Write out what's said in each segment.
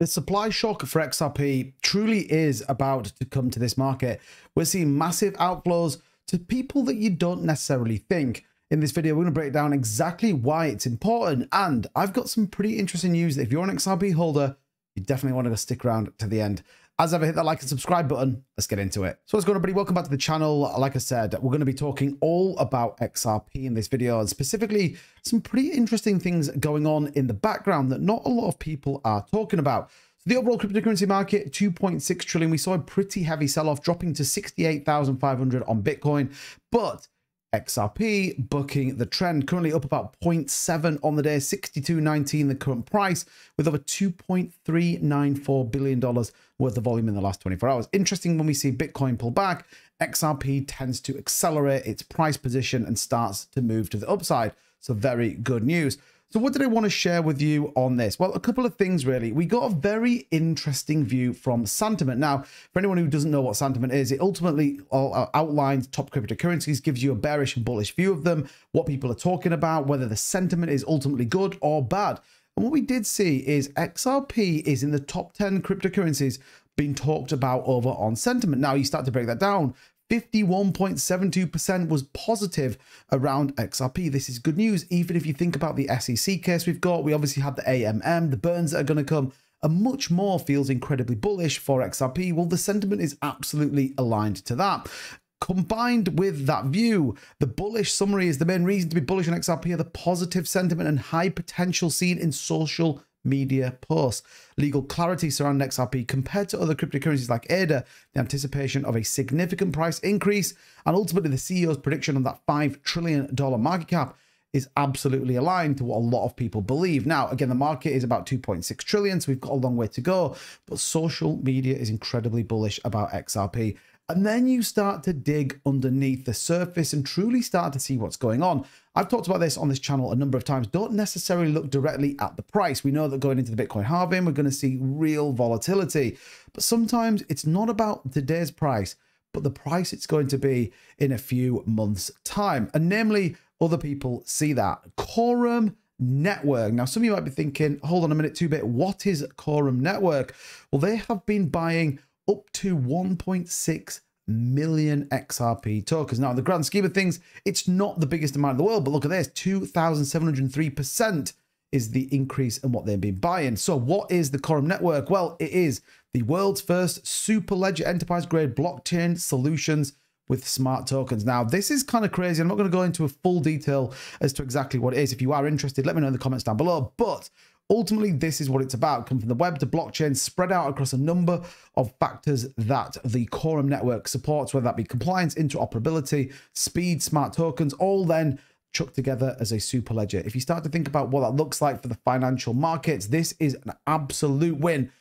The supply shock for XRP truly is about to come to this market. We're seeing massive outflows to people that you don't necessarily think. In this video, we're going to break down exactly why it's important. And I've got some pretty interesting news that if you're an XRP holder, you definitely want to stick around to the end. As ever, hit that like and subscribe button. Let's get into it. So what's going on, everybody? Welcome back to the channel. Like I said, we're going to be talking all about XRP in this video, and specifically some pretty interesting things going on in the background that not a lot of people are talking about. So the overall cryptocurrency market, 2.6 trillion. We saw a pretty heavy sell-off, dropping to 68,500 on Bitcoin, but XRP booking the trend, currently up about 0.7 on the day, 62.19 the current price, with over $2.394 billion worth of volume in the last 24 hours. Interesting when we see Bitcoin pull back, XRP tends to accelerate its price position and starts to move to the upside. So very good news. So what did I want to share with you on this? Well, a couple of things really. We got a very interesting view from Santiment. Now, for anyone who doesn't know what Santiment is, it ultimately uh, outlines top cryptocurrencies, gives you a bearish and bullish view of them, what people are talking about, whether the sentiment is ultimately good or bad. And what we did see is XRP is in the top 10 cryptocurrencies being talked about over on Santiment. Now you start to break that down. 51.72% was positive around XRP. This is good news, even if you think about the SEC case we've got. We obviously have the AMM, the burns that are going to come, and much more feels incredibly bullish for XRP. Well, the sentiment is absolutely aligned to that. Combined with that view, the bullish summary is the main reason to be bullish on XRP the positive sentiment and high potential seen in social media posts. Legal clarity surrounding XRP compared to other cryptocurrencies like ADA, the anticipation of a significant price increase, and ultimately the CEO's prediction on that $5 trillion market cap is absolutely aligned to what a lot of people believe. Now, again, the market is about 2.6 trillion, so we've got a long way to go, but social media is incredibly bullish about XRP. And then you start to dig underneath the surface and truly start to see what's going on. I've talked about this on this channel a number of times. Don't necessarily look directly at the price. We know that going into the Bitcoin halving, we're going to see real volatility. But sometimes it's not about today's price, but the price it's going to be in a few months' time. And namely, other people see that. Coreum Network. Now, some of you might be thinking, hold on a minute, two bit, what is Coreum Network? Well, they have been buying up to 1.6 million XRP tokens. Now, in the grand scheme of things, it's not the biggest amount in the world, but look at this 2,703% is the increase in what they've been buying. So, what is the Coreum Network? Well, it is the world's first super ledger enterprise grade blockchain solutions with smart tokens. Now, this is kind of crazy. I'm not going to go into a full detail as to exactly what it is. If you are interested, let me know in the comments down below. But Ultimately, this is what it's about. Come from the web to blockchain, spread out across a number of factors that the Coreum network supports, whether that be compliance, interoperability, speed, smart tokens, all then chucked together as a super ledger. If you start to think about what that looks like for the financial markets, this is an absolute win.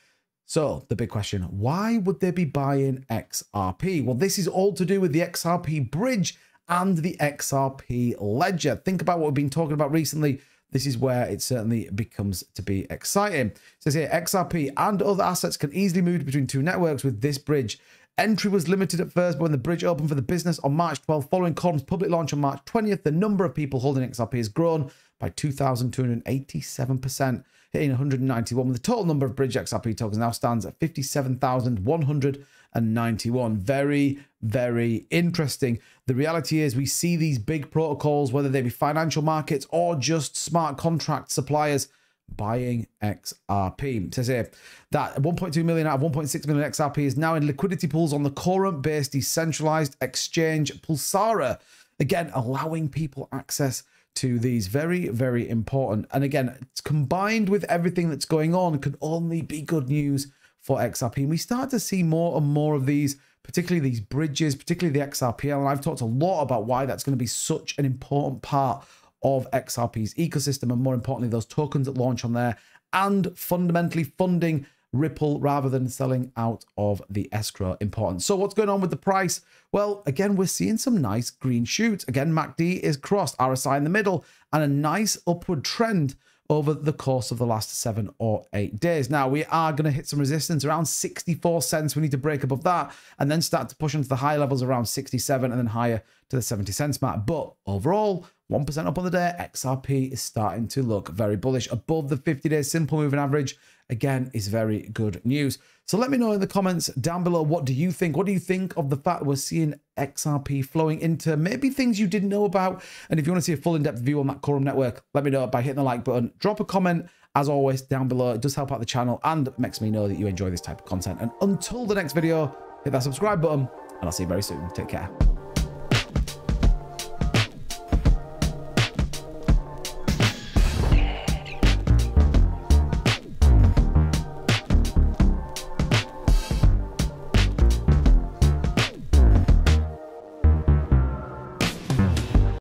So the big question, why would they be buying XRP? Well, this is all to do with the XRP bridge and the XRP ledger. Think about what we've been talking about recently this is where it certainly becomes to be exciting. It says here, XRP and other assets can easily move between two networks with this bridge. Entry was limited at first, but when the bridge opened for the business on March 12, following Coreum's public launch on March 20th, the number of people holding XRP has grown by 2,287%, hitting 191, with the total number of bridge XRP tokens now stands at 57,191. Very, very interesting. The reality is we see these big protocols, whether they be financial markets or just smart contract suppliers, buying XRP. It says here that 1.2 million out of 1.6 million XRP is now in liquidity pools on the Coreum-based decentralized exchange Pulsara. Again, allowing people access to these very, very important. And again, combined with everything that's going on, could only be good news for XRP. And we start to see more and more of these, particularly these bridges, particularly the XRPL. And I've talked a lot about why that's going to be such an important part of XRP's ecosystem. And more importantly, those tokens that launch on there and fundamentally funding Ripple rather than selling out of the escrow important. So what's going on with the price? Well, again, we're seeing some nice green shoots. Again, MACD is crossed, RSI in the middle, and a nice upward trend over the course of the last seven or eight days. Now, we are going to hit some resistance around 64 cents. We need to break above that and then start to push into the high levels around 67 and then higher to the 70 cents mark. But overall, 1% up on the day, XRP is starting to look very bullish above the 50 day simple moving average again is very good news. So let me know in the comments down below, what do you think? What do you think of the fact we're seeing XRP flowing into maybe things you didn't know about? And if you want to see a full in-depth view on that Coreum network, let me know by hitting the like button. Drop a comment, as always, down below. It does help out the channel and makes me know that you enjoy this type of content. And until the next video, hit that subscribe button, and I'll see you very soon. Take care.